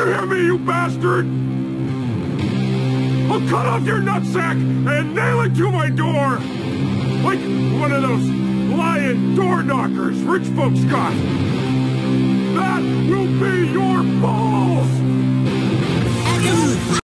You hear me, you bastard? I'll cut off your nutsack and nail it to my door! Like one of those lion door knockers rich folks got!